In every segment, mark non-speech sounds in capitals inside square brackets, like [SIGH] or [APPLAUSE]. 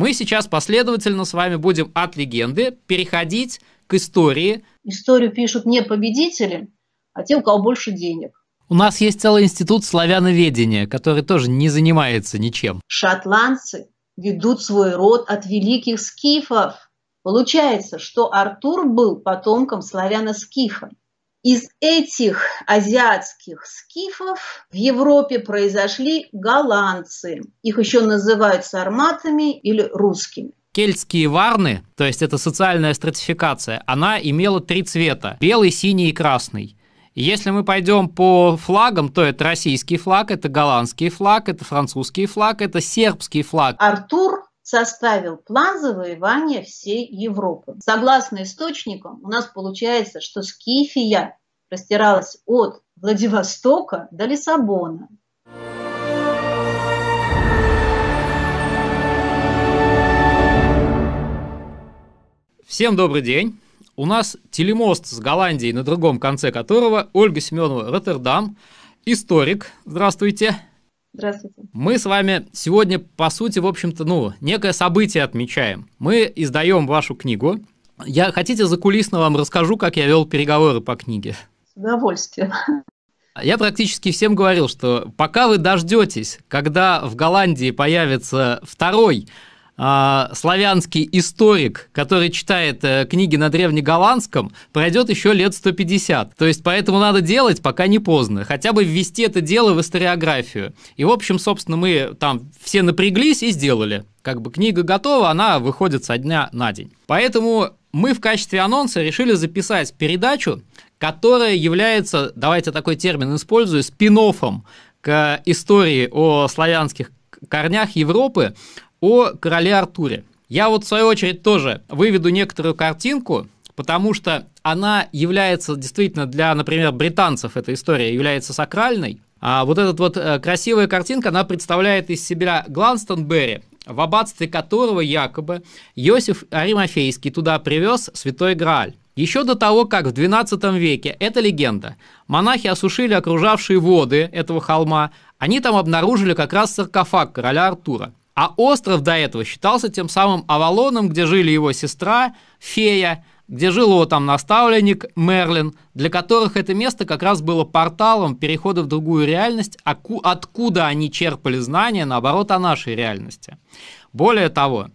Мы сейчас последовательно с вами будем от легенды переходить к истории. Историю пишут не победители, а те, у кого больше денег. У нас есть целый институт славяноведения, который тоже не занимается ничем. Шотландцы ведут свой род от великих скифов. Получается, что Артур был потомком славяно-скифа. Из этих азиатских скифов в Европе произошли голландцы. Их еще называют сарматами или русскими. Кельтские варны, то есть это социальная стратификация, она имела три цвета – белый, синий и красный. Если мы пойдем по флагам, то это российский флаг, это голландский флаг, это французский флаг, это сербский флаг. Артур составил план завоевания всей Европы. Согласно источникам, у нас получается, что Скифия простиралась от Владивостока до Лиссабона. Всем добрый день. У нас телемост с Голландией, на другом конце которого Ольга Семенова, Роттердам, историк. Здравствуйте. Здравствуйте. Мы с вами сегодня, по сути, в общем-то, ну, некое событие отмечаем. Мы издаем вашу книгу. Я хотите закулисно вам расскажу, как я вел переговоры по книге? С удовольствием. Я практически всем говорил, что пока вы дождетесь, когда в Голландии появится второй а, славянский историк, который читает э, книги на древнеголландском, пройдет еще лет 150. То есть поэтому надо делать, пока не поздно. Хотя бы ввести это дело в историографию. И, в общем, собственно, мы там все напряглись и сделали. Как бы книга готова, она выходит со дня на день. Поэтому мы в качестве анонса решили записать передачу, которая является, давайте такой термин использую, спин к истории о славянских корнях Европы, о короле Артуре. Я вот в свою очередь тоже выведу некоторую картинку, потому что она является действительно для, например, британцев эта история является сакральной. А вот эта вот э, красивая картинка, она представляет из себя Гланстонберри, в аббатстве которого якобы Иосиф Аримофейский туда привез святой Грааль. Еще до того, как в XII веке, это легенда, монахи осушили окружавшие воды этого холма, они там обнаружили как раз саркофаг короля Артура. А остров до этого считался тем самым Авалоном, где жили его сестра, фея, где жил его там наставленник Мерлин, для которых это место как раз было порталом перехода в другую реальность, откуда они черпали знания, наоборот, о нашей реальности. Более того,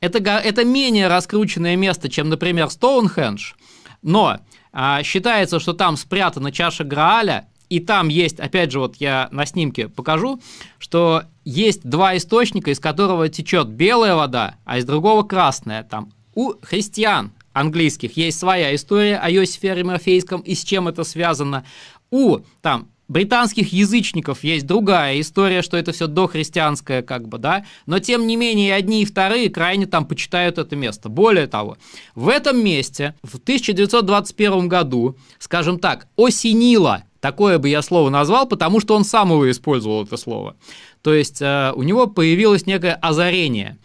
это, это менее раскрученное место, чем, например, Стоунхендж, но а, считается, что там спрятана чаша Грааля, и там есть, опять же, вот я на снимке покажу, что есть два источника, из которого течет белая вода, а из другого красная. Там у христиан английских есть своя история о Иосифе Аримофейском и с чем это связано. У там британских язычников есть другая история, что это все дохристианское, как бы, да, но тем не менее одни и вторые крайне там почитают это место. Более того, в этом месте в 1921 году, скажем так, осенило Такое бы я слово назвал, потому что он сам его использовал, это слово. То есть э, у него появилось некое озарение.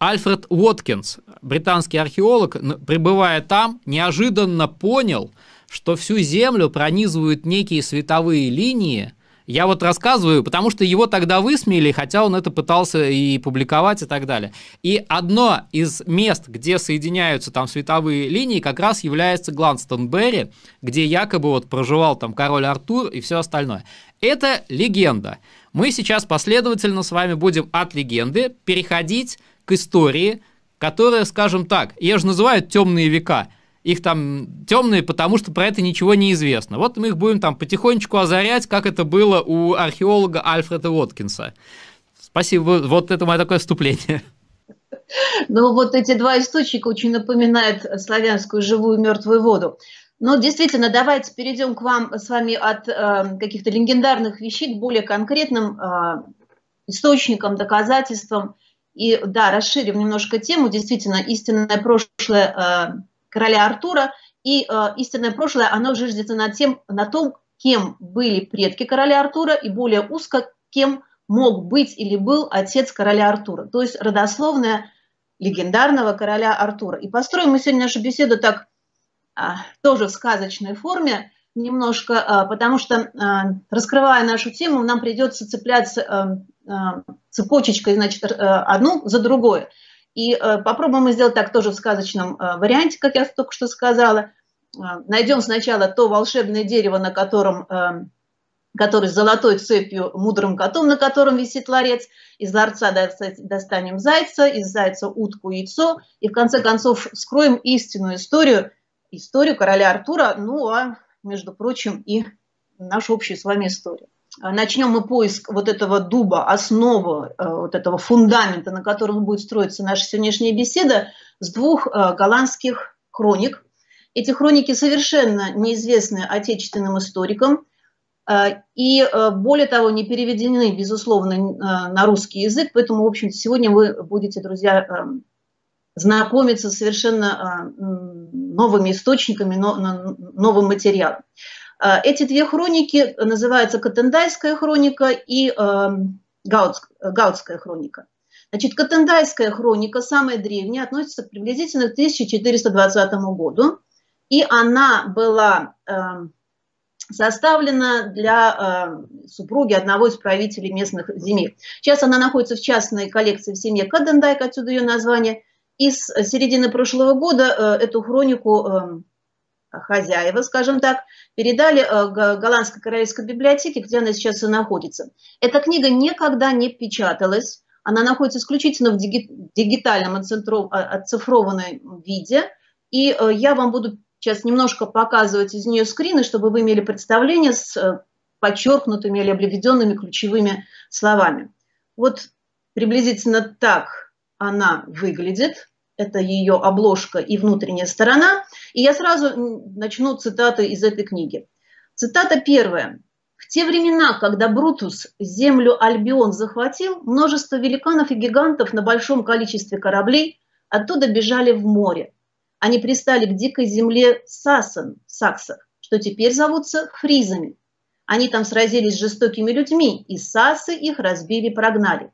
Альфред Уоткинс, британский археолог, пребывая там, неожиданно понял, что всю Землю пронизывают некие световые линии, я вот рассказываю, потому что его тогда высмеяли, хотя он это пытался и публиковать и так далее. И одно из мест, где соединяются там световые линии, как раз является Гланстонберри, где якобы вот проживал там король Артур и все остальное. Это легенда. Мы сейчас последовательно с вами будем от легенды переходить к истории, которая, скажем так, ее же называют темные века – их там темные, потому что про это ничего не известно. Вот мы их будем там потихонечку озарять, как это было у археолога Альфреда Уоткинса. Спасибо, вот это мое такое вступление. Ну вот эти два источника очень напоминают славянскую живую мертвую воду. Но действительно, давайте перейдем к вам с вами от э, каких-то легендарных вещей к более конкретным э, источникам, доказательствам. И да, расширим немножко тему. Действительно, истинное прошлое э, короля Артура, и э, истинное прошлое, оно жиждется на, тем, на том, кем были предки короля Артура, и более узко, кем мог быть или был отец короля Артура, то есть родословная легендарного короля Артура. И построим мы сегодня нашу беседу так, а, тоже в сказочной форме, немножко, а, потому что, а, раскрывая нашу тему, нам придется цепляться а, а, цепочечкой, значит, а, одну за другое. И э, попробуем мы сделать так тоже в сказочном э, варианте, как я только что сказала. Э, найдем сначала то волшебное дерево, на котором, который с золотой цепью, мудрым котом, на котором висит ларец. Из ларца достанем зайца, из зайца утку, яйцо. И в конце концов скроем истинную историю, историю короля Артура, ну а, между прочим, и нашу общую с вами историю. А, начнем мы поиск вот этого дуба, основы, э, вот этого фундамента, на котором будет строиться наша сегодняшняя беседа, с двух э, голландских хроник. Эти хроники совершенно неизвестны отечественным историкам, э, и более того, не переведены, безусловно, на русский язык, поэтому, в общем-то, сегодня вы будете, друзья, знакомиться с совершенно новыми источниками, новым материалом. А, эти две хроники называются Катендайская хроника и эм, Гаутская хроника. Значит, Катендайская хроника, самая древняя, относится приблизительно к 1420 году, и она была составлена для э, супруги одного из правителей местных земель. Сейчас она находится в частной коллекции в семье Кадендайк, отсюда ее название. И с середины прошлого года э, эту хронику хозяева, скажем так, передали э, Голландской королевской библиотеке, где она сейчас и находится. Эта книга никогда не печаталась, она находится исключительно в дигитальном оцифрованном виде, и э, я вам буду сейчас немножко показывать из нее скрины, чтобы вы имели представление с э, подчеркнутыми или обведенными ключевыми словами. Вот приблизительно так она выглядит это ее обложка и внутренняя сторона. И я сразу начну цитаты из этой книги. Цитата первая. В те времена, когда Брутус землю Альбион захватил, множество великанов и гигантов на большом количестве кораблей оттуда бежали в море. Они пристали к дикой земле Сасан, Саксах, что теперь зовутся фризами. Они там сразились с жестокими людьми, и сасы их разбили, прогнали.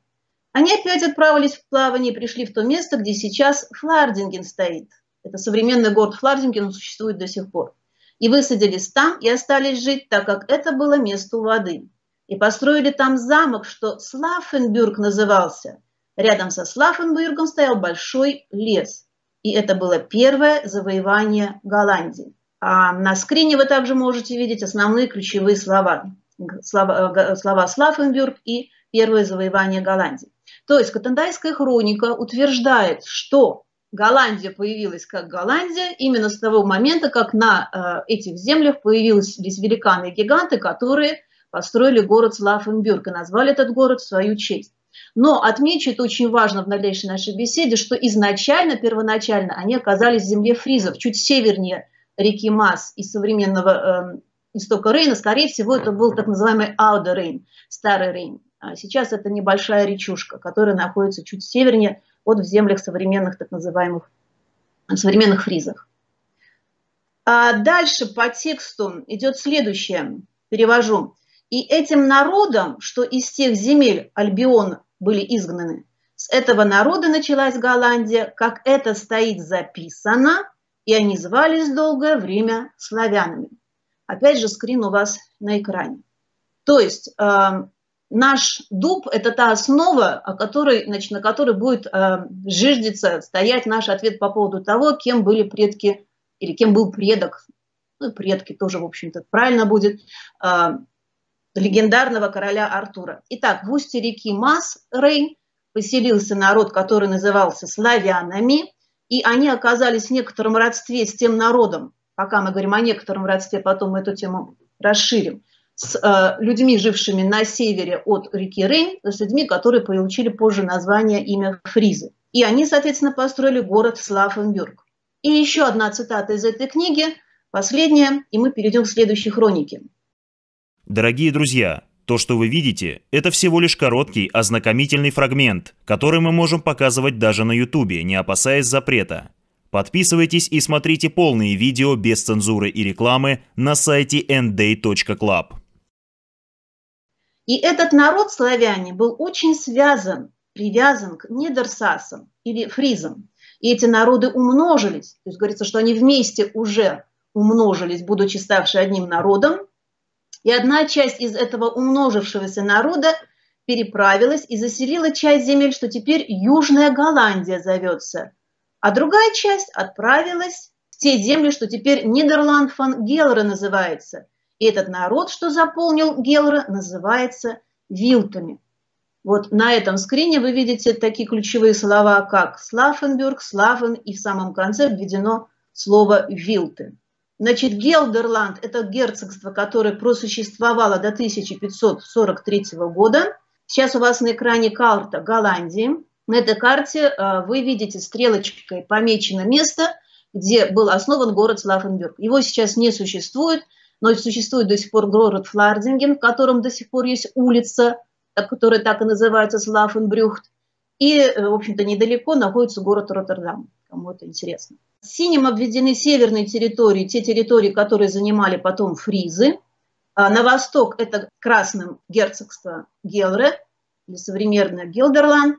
Они опять отправились в плавание и пришли в то место, где сейчас Флардинген стоит. Это современный город Флардинген, он существует до сих пор. И высадились там и остались жить, так как это было место у воды. И построили там замок, что Слафенбюрг назывался. Рядом со Слафенбюргом стоял большой лес. И это было первое завоевание Голландии. А на скрине вы также можете видеть основные ключевые слова. Слова, э, слова Слафенбюрг и первое завоевание Голландии. То есть Катандайская хроника утверждает, что Голландия появилась как Голландия именно с того момента, как на э, этих землях появились великаны и гиганты, которые построили город Слафенбюрг и назвали этот город в свою честь. Но отмечу, это очень важно в дальнейшей нашей беседе, что изначально, первоначально они оказались в земле фризов, чуть севернее реки Мас и современного э, истока Рейна. Скорее всего, это был так называемый Ауда Рейн, старый Рейн. А сейчас это небольшая речушка, которая находится чуть севернее от в землях современных так называемых современных фризов. А дальше по тексту идет следующее, перевожу. И этим народом, что из тех земель Альбион были изгнаны, с этого народа началась Голландия, как это стоит записано, и они звались долгое время славянами. Опять же, скрин у вас на экране. То есть эм, наш дуб – это та основа, о которой, значит, на которой будет э, жиждиться, стоять наш ответ по поводу того, кем были предки или кем был предок, ну, предки тоже, в общем-то, правильно будет, э, легендарного короля Артура. Итак, в устье реки Мас, Рейн, поселился народ, который назывался славянами, и они оказались в некотором родстве с тем народом, пока мы говорим о некотором родстве, потом мы эту тему расширим – с э, людьми, жившими на севере от реки Рейн, с людьми, которые получили позже название имя Фризы. И они, соответственно, построили город Слафенбюрг. И еще одна цитата из этой книги, последняя, и мы перейдем к следующей хронике. Дорогие друзья, то, что вы видите, это всего лишь короткий ознакомительный фрагмент, который мы можем показывать даже на ютубе, не опасаясь запрета. Подписывайтесь и смотрите полные видео без цензуры и рекламы на сайте nday.club. И этот народ славяне был очень связан, привязан к недерсасам или фризам. И эти народы умножились. То есть говорится, что они вместе уже умножились, будучи ставшие одним народом. И одна часть из этого умножившегося народа переправилась и заселила часть земель, что теперь Южная Голландия зовется, а другая часть отправилась в те земли, что теперь Нидерланд фон Гелра называется. И этот народ, что заполнил Гелра, называется Вилтами. Вот на этом скрине вы видите такие ключевые слова, как Слафенбюрг, Славен, и в самом конце введено слово Вилты. Значит, Гелдерланд – это герцогство, которое просуществовало до 1543 года. Сейчас у вас на экране карта Голландии. На этой карте э, вы видите стрелочкой помечено место, где был основан город Слафенбюрг. Его сейчас не существует, но существует до сих пор город Флардинген, в котором до сих пор есть улица который так и называется Слафенбрюхт. И, э, в общем-то, недалеко находится город Роттердам, кому это интересно. Синим обведены северные территории, те территории, которые занимали потом фризы. А на восток это красным герцогство Гелре, или современное Гелдерланд,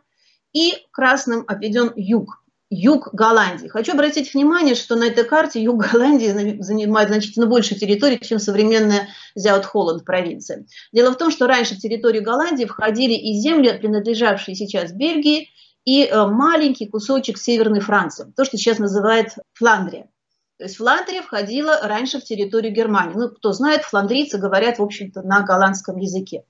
и красным обведен юг, юг Голландии. Хочу обратить внимание, что на этой карте юг Голландии занимает значительно больше территории, чем современная Зяут-Холланд провинция. Дело в том, что раньше в территорию Голландии входили и земли, принадлежавшие сейчас Бельгии, и э, маленький кусочек Северной Франции, то, что сейчас называют Фландрия. То есть Фландрия входила раньше в территорию Германии. Ну, кто знает, фландрийцы говорят, в общем-то, на голландском языке.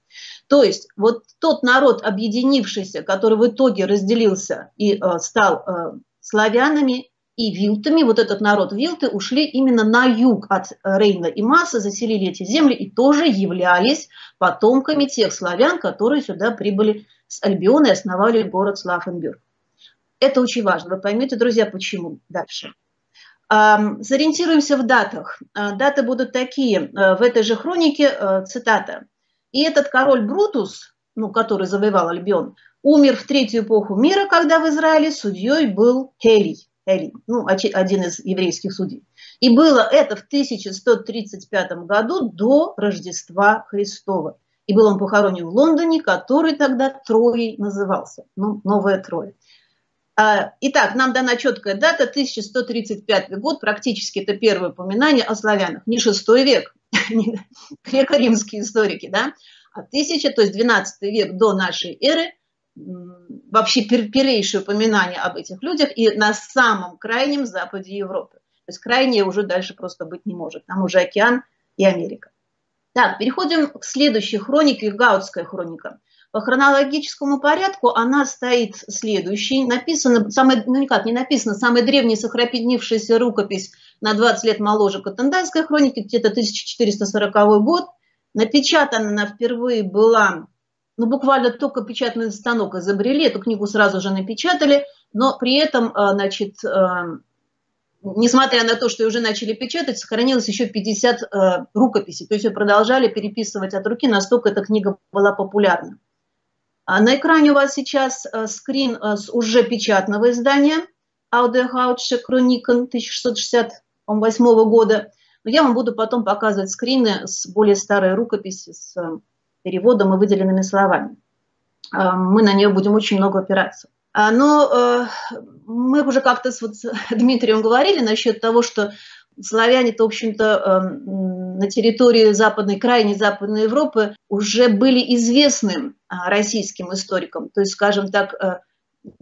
То есть вот тот народ, объединившийся, который в итоге разделился и э, стал э, славянами и вилтами, вот этот народ вилты, ушли именно на юг от Рейна и Масса, заселили эти земли и тоже являлись потомками тех славян, которые сюда прибыли с Альбиона и основали город Слафенбюрг. Это очень важно. Вы поймете, друзья, почему дальше. Сориентируемся в датах. А, даты будут такие. А, в этой же хронике а, цитата. «И этот король Брутус, ну, который завоевал Альбион, умер в третью эпоху мира, когда в Израиле судьей был Хелий, Хелий ну, один из еврейских судей. И было это в 1135 году до Рождества Христова. И был он похоронен в Лондоне, который тогда Троей назывался, ну, Новая Троя. А, итак, нам дана четкая дата, 1135 год, практически это первое упоминание о славянах, не шестой век, [LAUGHS] греко-римские историки, да, а 1000, то есть 12 век до нашей эры, вообще первейшее упоминание об этих людях и на самом крайнем западе Европы. То есть крайнее уже дальше просто быть не может. Там уже океан и Америка. Так, переходим к следующей хронике, Гаутская хроника. По хронологическому порядку она стоит следующей. Написано, самое, ну никак не написано, самая древняя сохранившаяся рукопись на 20 лет моложе Катанданской хроники, где-то 1440 год. Напечатана она впервые была ну, буквально только печатный станок изобрели, эту книгу сразу же напечатали, но при этом, а, значит, а, несмотря на то, что уже начали печатать, сохранилось еще 50 а, рукописей, то есть продолжали переписывать от руки, настолько эта книга была популярна. На экране у вас сейчас скрин с уже печатного издания Аудеохаутше Хроникон 1668 года. Но я вам буду потом показывать скрины с более старой рукописи, с переводом и выделенными словами. А, мы на нее будем очень много опираться. А, но э, мы уже как-то с, вот, [LAUGHS] Дмитрием говорили насчет того, что славяне-то, в общем-то, эм, на территории западной, крайней западной Европы уже были известны а, российским историкам. То есть, скажем так, э,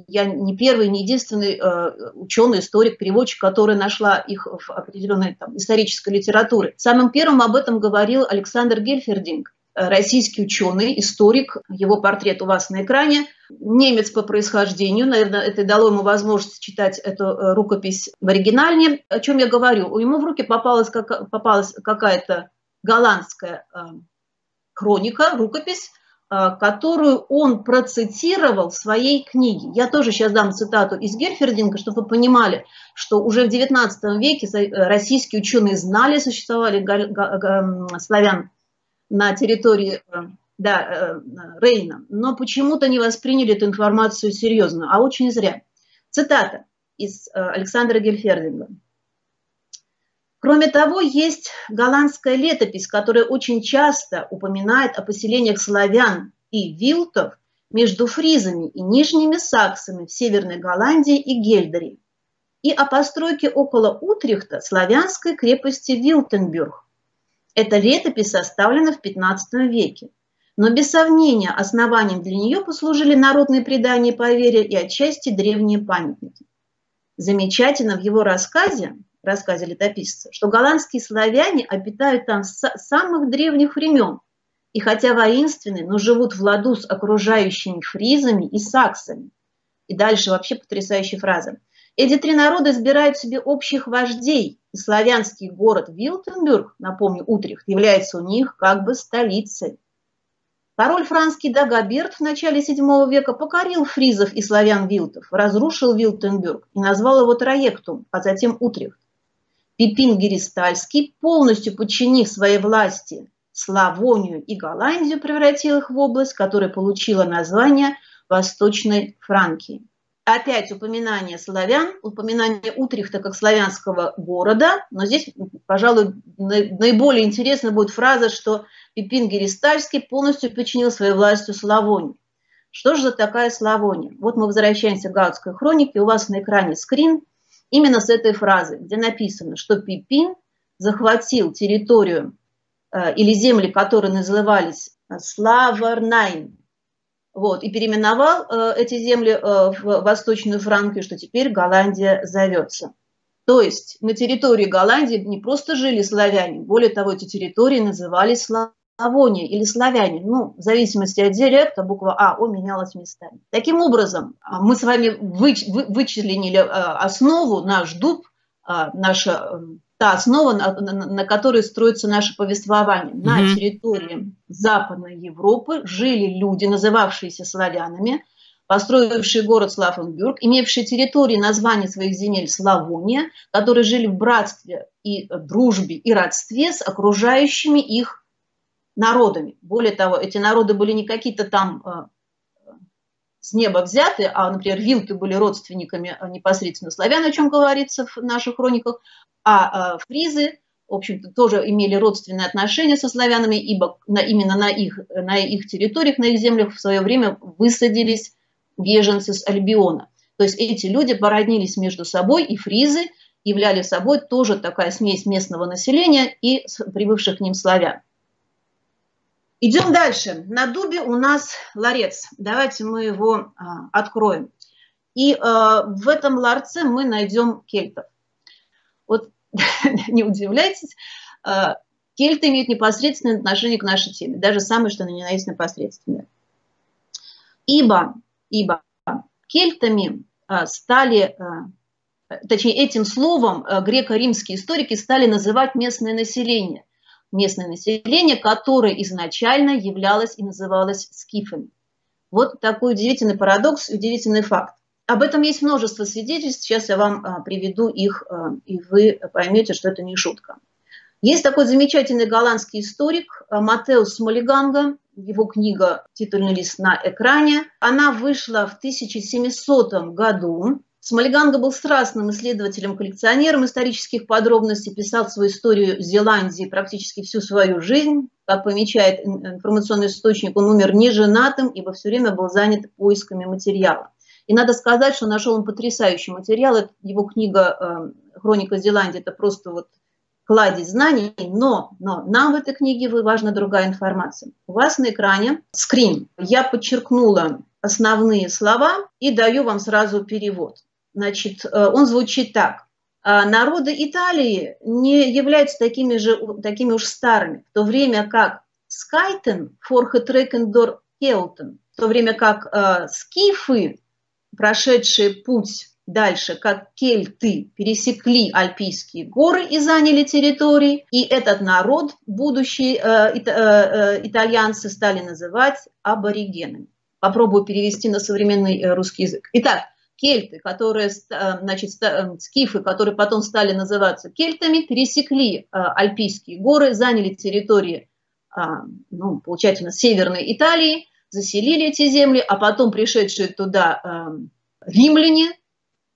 я не первый, не единственный э, ученый, историк, переводчик, который нашла их в определенной там, исторической литературе. Самым первым об этом говорил Александр Гельфердинг, российский ученый, историк, его портрет у вас на экране, немец по происхождению, наверное, это дало ему возможность читать эту э, рукопись в оригинале. О чем я говорю? Ему в руки попалась, как, попалась какая-то голландская э, хроника, рукопись, э, которую он процитировал в своей книге. Я тоже сейчас дам цитату из Герфердинга, чтобы вы понимали, что уже в XIX веке российские ученые знали, существовали славян на территории э, да, э, Рейна, но почему-то не восприняли эту информацию серьезно, а очень зря. Цитата из э, Александра Гельфердинга. Кроме того, есть голландская летопись, которая очень часто упоминает о поселениях славян и вилтов между фризами и нижними саксами в Северной Голландии и Гельдере, и о постройке около Утрихта славянской крепости Вилтенбюрг, эта летопись составлена в XV веке. Но без сомнения основанием для нее послужили народные предания и поверья и отчасти древние памятники. Замечательно в его рассказе, рассказе летописца, что голландские славяне обитают там с самых древних времен, и хотя воинственны, но живут в ладу с окружающими фризами и саксами. И дальше вообще потрясающая фраза. Эти три народа избирают себе общих вождей, славянский город Вилтенбюрг, напомню, Утрехт, является у них как бы столицей. Король францкий Дагоберт в начале VII века покорил фризов и славян-вилтов, разрушил Вилтенбюрг и назвал его Троектум, а затем Утрехт. Пипин Геристальский, полностью подчинив своей власти Славонию и Голландию, превратил их в область, которая получила название Восточной Франкии опять упоминание славян, упоминание Утрихта как славянского города, но здесь, пожалуй, наиболее интересна будет фраза, что Пипин Геристальский полностью подчинил своей властью Славонию. Что же за такая Славония? Вот мы возвращаемся к Гаутской хронике, у вас на экране скрин именно с этой фразы, где написано, что Пипин захватил территорию э, или земли, которые назывались Славарнайн, вот, и переименовал э, эти земли э, в Восточную Франкию, что теперь Голландия зовется. То есть на территории Голландии не просто жили славяне, более того, эти территории назывались Славония или славяне. Ну, в зависимости от диалекта буква А, О менялась местами. Таким образом, а, мы с вами выч, вы, вычленили э, основу, наш дуб, э, наша та основа, на, на, на которой строится наше повествование. Mm-hmm. На территории Западной Европы жили люди, называвшиеся славянами, построившие город Славенбюрг, имевшие территории названия своих земель Славония, которые жили в братстве и дружбе и родстве с окружающими их народами. Более того, эти народы были не какие-то там э, с неба взяты, а, например, вилки были родственниками э, непосредственно славян, о чем говорится в наших хрониках, а, а фризы, в общем-то, тоже имели родственные отношения со славянами, ибо на, именно на их, на их территориях, на их землях в свое время высадились беженцы с Альбиона. То есть эти люди породнились между собой, и фризы являли собой тоже такая смесь местного населения и прибывших к ним славян. Идем дальше. На дубе у нас ларец. Давайте мы его а, откроем. И а, в этом ларце мы найдем кельтов. Вот [LAUGHS] не удивляйтесь, а, кельты имеют непосредственное отношение к нашей теме, даже самое, что на ни на есть непосредственное. Ибо, ибо кельтами а, стали, а, точнее, этим словом греко-римские историки стали называть местное население. Местное население, которое изначально являлось и называлось скифами. Вот такой удивительный парадокс, удивительный факт. Об этом есть множество свидетельств, сейчас я вам а, приведу их, а, и вы поймете, что это не шутка. Есть такой замечательный голландский историк а, Матеус Смолиганга, его книга «Титульный лист на экране». Она вышла в 1700 году. Смолиганга был страстным исследователем-коллекционером исторических подробностей, писал свою историю Зеландии практически всю свою жизнь. Как помечает информационный источник, он умер неженатым, ибо все время был занят поисками материала. И надо сказать, что нашел он потрясающий материал. Его книга э, «Хроника Зеландии» – это просто вот кладезь знаний, но, но нам в этой книге важна другая информация. У вас на экране скрин. Я подчеркнула основные слова и даю вам сразу перевод. Значит, э, он звучит так. «А народы Италии не являются такими же такими уж старыми, в то время как Скайтен, Форхетрекендор Келтен, в то время как э, скифы прошедшие путь дальше, как кельты, пересекли Альпийские горы и заняли территории, и этот народ, будущие э, э, э, итальянцы, стали называть аборигенами. Попробую перевести на современный русский язык. Итак, кельты, которые, э, значит, э, скифы, которые потом стали называться кельтами, пересекли Альпийские горы, заняли территории, ну, получательно, Северной Италии, заселили эти земли, а потом пришедшие туда э, римляне,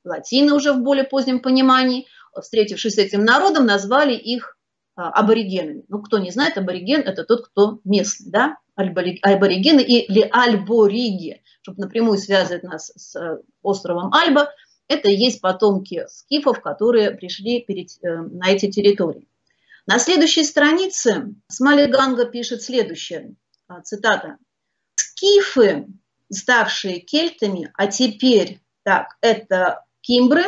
латины уже в более позднем понимании, встретившись с этим народом, назвали их э, аборигенами. Ну, кто не знает, абориген – это тот, кто местный, да? Аборигены или альбориги, чтобы напрямую связывать нас с э, островом Альба, это и есть потомки скифов, которые пришли перед, э, на эти территории. На следующей странице Смалиганга пишет следующее. а, цитата. «Скифы, ставшие кельтами, а теперь, так, это кимбры,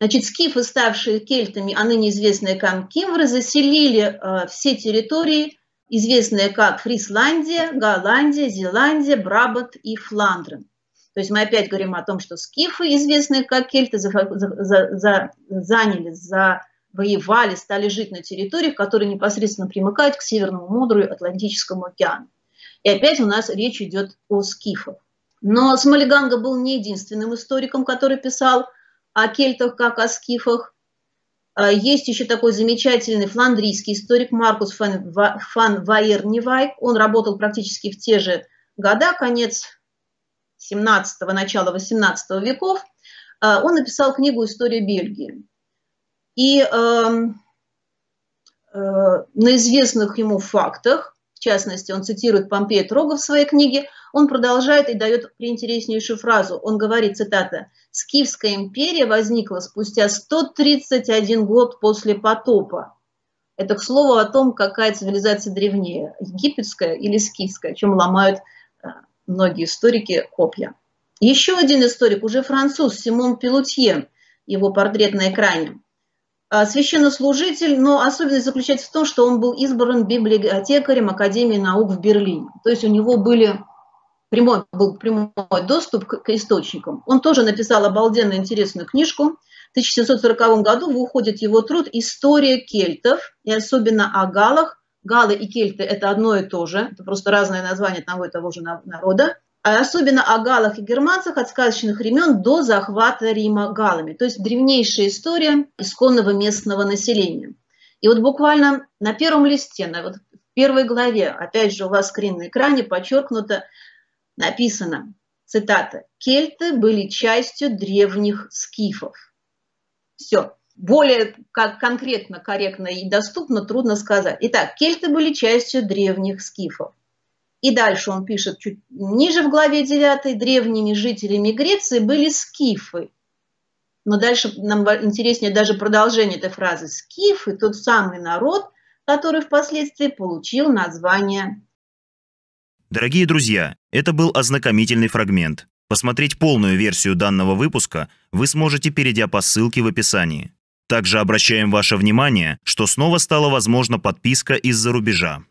значит, скифы, ставшие кельтами, а ныне известные как кимвры, заселили э, все территории, известные как Фрисландия, Голландия, Зеландия, Брабат и Фландрен. То есть мы опять говорим о том, что скифы, известные как кельты, за, за, за, заняли, завоевали, стали жить на территориях, которые непосредственно примыкают к Северному морю и Атлантическому океану. И опять у нас речь идет о скифах. Но Смолиганга был не единственным историком, который писал о кельтах как о скифах. А, есть еще такой замечательный фландрийский историк Маркус фан, фан. Он работал практически в те же года, конец 17-го, начало 18 веков. А, он написал книгу «История Бельгии». И э, э, на известных ему фактах, частности, он цитирует Помпея Трога в своей книге, он продолжает и дает приинтереснейшую фразу. Он говорит, цитата, «Скифская империя возникла спустя 131 год после потопа». Это, к слову, о том, какая цивилизация древнее, египетская или скифская, чем ломают э, многие историки копья. Еще один историк, уже француз, Симон Пелутье, его портрет на экране. А, священнослужитель, но особенность заключается в том, что он был избран библиотекарем Академии наук в Берлине. То есть у него были прямой, был прямой доступ к, к источникам. Он тоже написал обалденно интересную книжку. В 1740 году выходит его труд «История кельтов», и особенно о галах. Галы и кельты – это одно и то же, это просто разное название одного и того же народа. А особенно о галах и германцах от сказочных времен до захвата Рима галами. То есть древнейшая история исконного местного населения. И вот буквально на первом листе, на вот первой главе, опять же у вас скрин на экране, подчеркнуто написано, цитата, «Кельты были частью древних скифов». Все. Более как конкретно, корректно и доступно трудно сказать. Итак, кельты были частью древних скифов. И дальше он пишет чуть ниже в главе 9, древними жителями Греции были скифы. Но дальше нам интереснее даже продолжение этой фразы. Скифы – тот самый народ, который впоследствии получил название Дорогие друзья, это был ознакомительный фрагмент. Посмотреть полную версию данного выпуска вы сможете, перейдя по ссылке в описании. Также обращаем ваше внимание, что снова стала возможна подписка из-за рубежа.